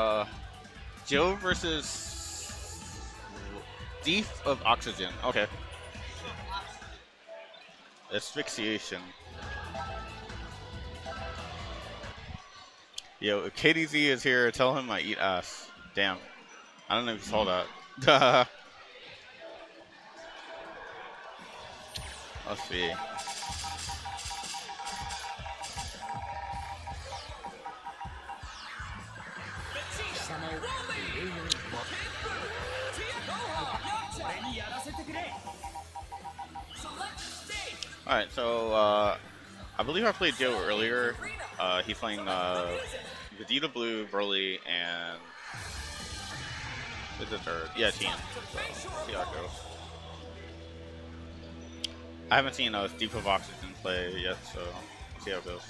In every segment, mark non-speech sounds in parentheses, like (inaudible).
Uh, Jo versus Thief of Oxygen. Okay. Asphyxiation. Yo, if KDZ is here, tell him I eat ass. Damn. I don't know if you saw that. (laughs) Let's see. Alright, so uh, I believe I played Jo earlier. Uh, he's playing uh, Vegeta Blue, Broly, and is it third? Yeah, Tien. So, see how it goes. I haven't seen uh, Thief of Oxygen play yet, so see how it goes.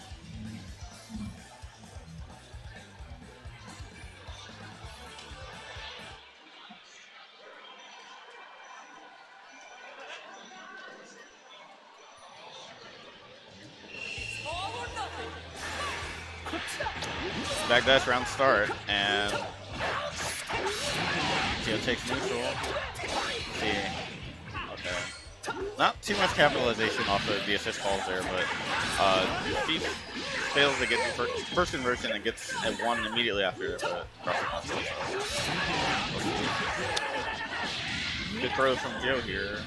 Back dash round start, and Tio takes neutral. See, okay. Not too much capitalization off of the assist calls there, but uh, fails to get the first conversion and gets a one immediately after. But good throw from Jo here.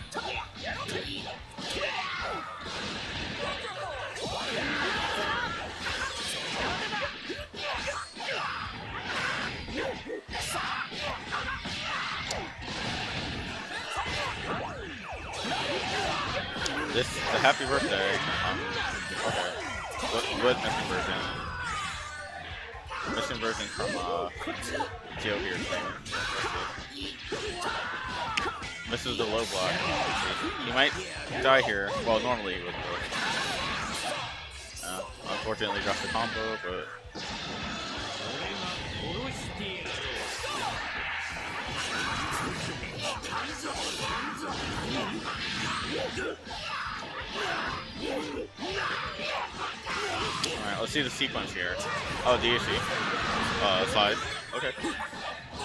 A happy birthday. Um, okay. What, what missing version? Missing version from uh, here. This is the low block. He might die here. Well, normally he would. Uh, unfortunately, dropped the combo, but. See the sequence here. Oh, DHC. Uh, slide. Okay.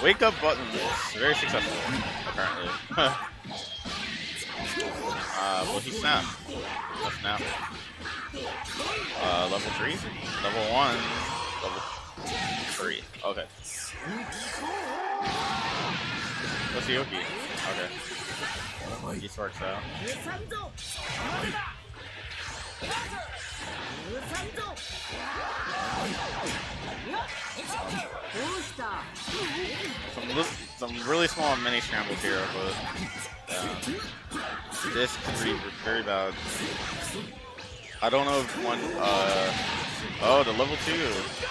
Wake up button is very successful, apparently. (laughs) uh, will he snap? He'll snap. Uh, level 3? Level 1? Level 3. Okay. What's Yoki? Okay. He sorts out. Some, some really small mini scrambles here, but uh, this could be very bad. I don't know if one, uh, oh, the level 2,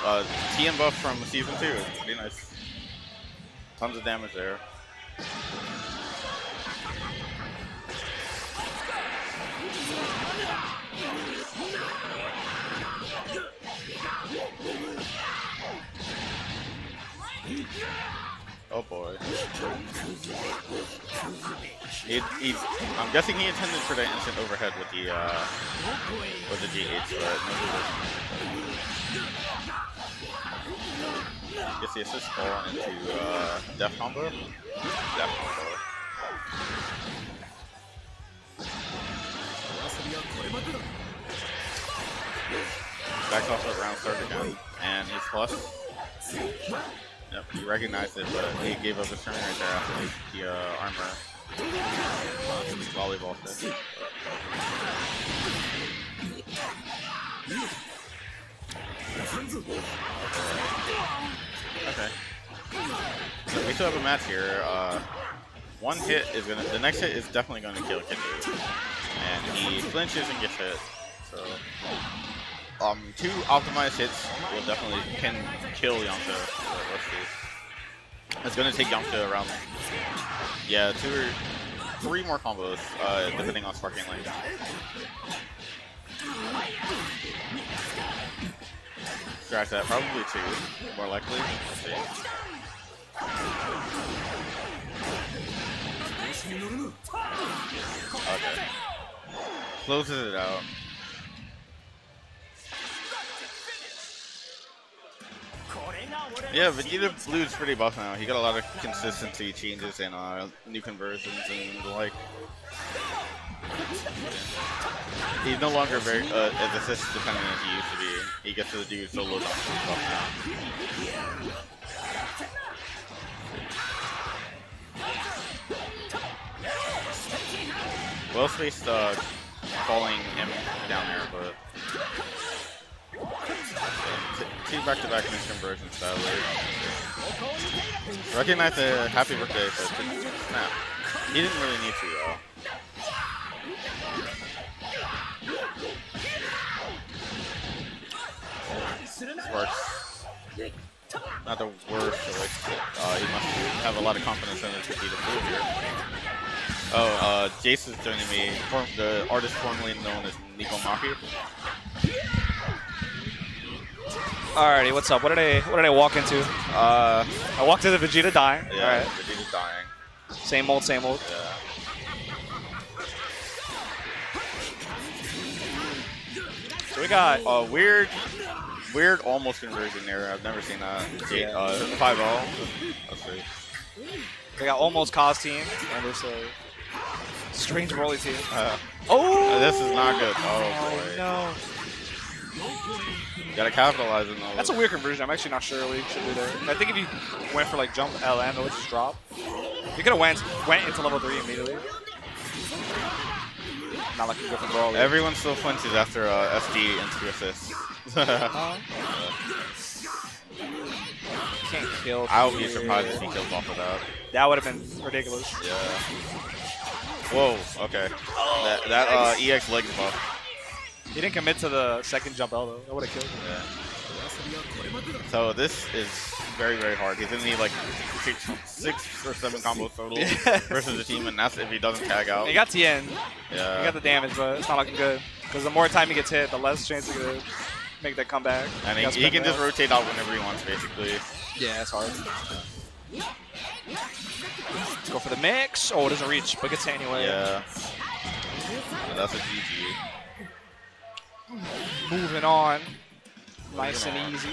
uh, TM buff from season 2, pretty nice. Tons of damage there. Oh boy. He, I'm guessing he intended for the instant overhead with the uh, with the GH, but no Gets the assist ball into uh, Death Combo. Death Combo. Backs off the round start again, and he's plus. Yep, he recognized it, but he gave up his turn right there after the, uh, armor. Uh, volleyball fit. Okay. So we still have a match here. Uh, one hit is gonna. The next hit is definitely gonna kill Kid and he flinches and gets hit. So um, two optimized hits will definitely can kill let's see. It's gonna take Yonka around, yeah, two or three more combos, uh, depending on sparking lane. Scratch that, probably two, more likely. Okay. Closes it out. Yeah, Vegeta Blue is pretty buff now. He got a lot of consistency changes and uh, new conversions and the like. He's no longer very uh, as assist dependent as he used to be. He gets to do solo dunks stuff now. Well spaced uh, falling him down there, but back-to-back -back mix conversions sadly. Recognize the happy birthday snap. He didn't really need to though. Sparks. Not the worst choice. Uh, he must have a lot of confidence in his Vegeta Blue here. Oh, uh, Jace is joining me, the artist formerly known as Nico Maki. Alrighty, what's up? What did I what did I walk into? Uh, I walked into Vegeta dying. yeah, Alright. Vegeta's dying. Same old, same old. Yeah. So we got a weird, weird almost conversion there. I've never seen that. Yeah. Uh, 5 0. Let's see. we got almost Cos team and there's a strange Broly team. Uh, Oh, this is not good. Oh, boy. no. Gotta capitalize on those. That's a weird conversion. I'm actually not sure what you should do there. I think if you went for like jump LM, it would just drop. You could have went went into level three immediately. Not like you go for Broly. Everyone still flinches after uh, SD into assist. Uh, (laughs) can't kill. I would be surprised if he kills off of that. That would have been ridiculous. Yeah. Whoa, okay. that that uh, EX leg buff. He didn't commit to the second jump elbow. That would have killed him. Yeah. So this is very, very hard. He's gonna need like six, six or seven combos total versus the team, and that's if he doesn't tag out. He got Tien. yeah. He got the damage, but it's not looking good. Because the more time he gets hit, the less chance he could make that comeback. and got he, he can just out. rotate out whenever he wants, basically. Yeah, it's hard. Go for the mix. Oh, it doesn't reach, but gets hit anyway. Yeah. And that's a GG. Moving on. Nice and easy.